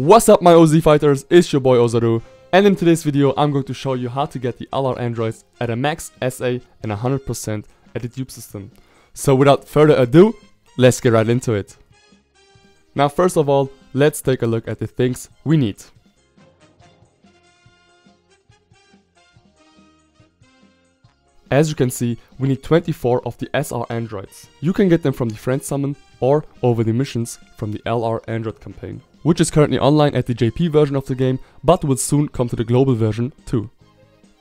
What's up my OZ fighters, it's your boy Ozaru and in today's video I'm going to show you how to get the LR androids at a max SA and 100% at the dupe system. So without further ado, let's get right into it. Now first of all, let's take a look at the things we need. As you can see, we need 24 of the SR androids. You can get them from the friend summon or over the missions from the LR android campaign, which is currently online at the JP version of the game, but will soon come to the global version too.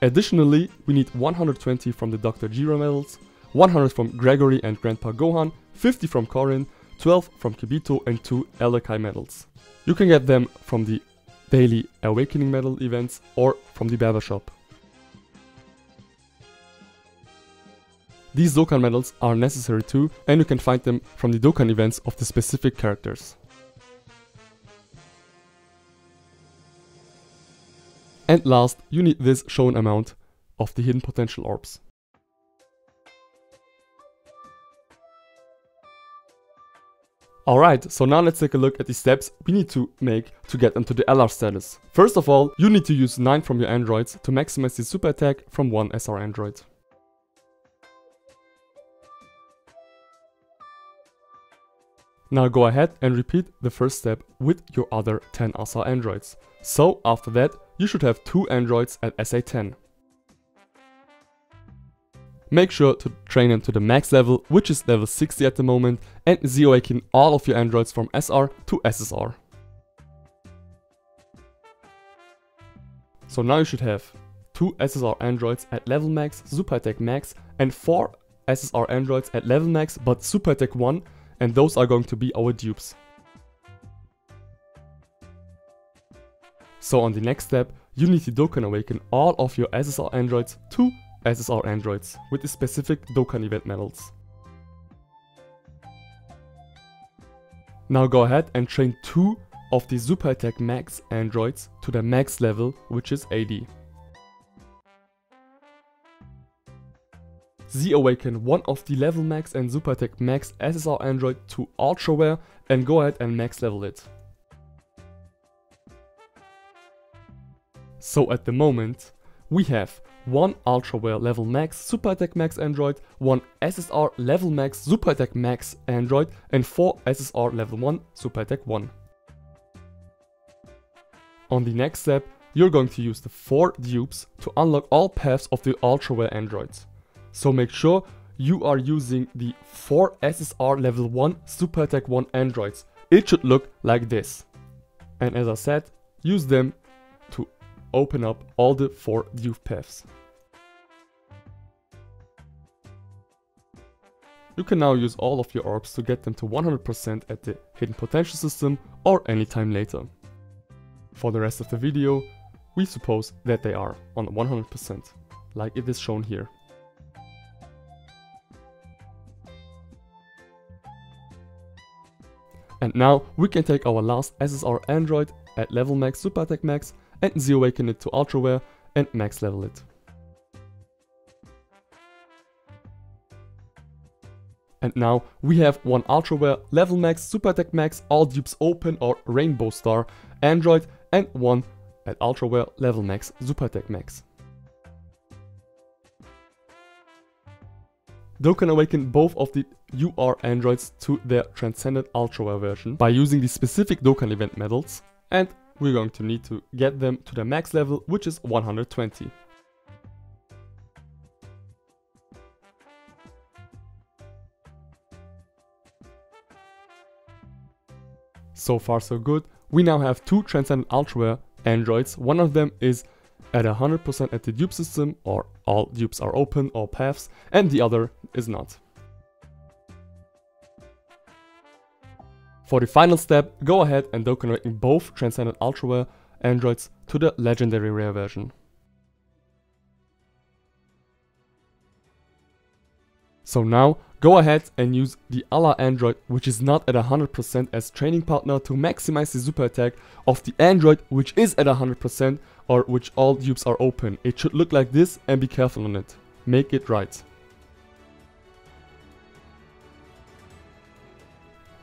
Additionally, we need 120 from the Dr. Gero medals, 100 from Gregory and Grandpa Gohan, 50 from Korin, 12 from Kibito and 2 Elder Kai medals. You can get them from the daily Awakening medal events or from the Baba shop. These Dokkan medals are necessary too, and you can find them from the Dokkan events of the specific characters. And last, you need this shown amount of the hidden potential orbs. Alright, so now let's take a look at the steps we need to make to get into the LR status. First of all, you need to use 9 from your androids to maximize the super attack from 1 SR android. Now go ahead and repeat the first step with your other 10 SR androids. So after that, you should have 2 androids at SA10. Make sure to train them to the max level, which is level 60 at the moment, and Z-awaken all of your androids from SR to SSR. So now you should have 2 SSR androids at level max, super attack max, and 4 SSR androids at level max but super attack 1 and those are going to be our dupes. So on the next step, you need to Dokkan Awaken all of your SSR androids to SSR androids with the specific Dokkan event medals. Now go ahead and train 2 of the Super Attack Max androids to the max level which is 80. Z-Awaken one of the level max and Super Attack max SSR android to Ultra Rare and go ahead and max level it. So at the moment, we have one Ultra Rare level max Super Attack max android, one SSR level max Super Attack max android and 4 SSR level 1 Super Attack 1. On the next step, you're going to use the 4 dupes to unlock all paths of the Ultra Rare androids. So make sure you are using the 4 SSR level 1 Super Attack 1 androids. It should look like this. And as I said, use them open up all the 4 dupe paths. You can now use all of your orbs to get them to 100% at the hidden potential system or anytime later. For the rest of the video, we suppose that they are on 100%, like it is shown here. And now we can take our last SSR Android at level max Super Attack max and Z-awaken it to Ultra Rare and max level it. And now we have one Ultra Rare, Level Max, Super Attack Max, All Dupes Open or Rainbow Star Android and one at Ultra Rare, Level Max, Super Attack Max. Dokkan awaken both of the UR androids to their Transcendent Ultra Rare version by using the specific Dokkan event medals and we're going to need to get them to the max level which is 120. So far so good, we now have two Transcendent Ultra Rare androids, one of them is at 100% at the dupe system or all dupes are open, all paths, and the other is not. For the final step, go ahead and Dokkan both Transcendent Ultra Rare androids to the Legendary Rare version. So now, go ahead and use the LR Android which is not at 100% as training partner to maximize the super attack of the Android which is at 100% or which all dupes are open. It should look like this and be careful on it. Make it right.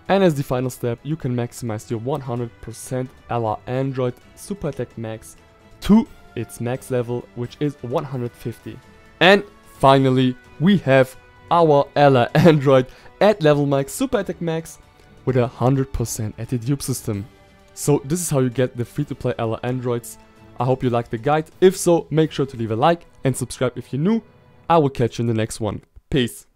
And as the final step, you can maximize your 100% LR Android Super Attack Max to its max level, which is 150. And finally, we have our LR Android at level max Super Attack Max with a 100% anti-dupe system. So this is how you get the free-to-play LR Androids. I hope you liked the guide. If so, make sure to leave a like and subscribe if you're new. I will catch you in the next one. Peace.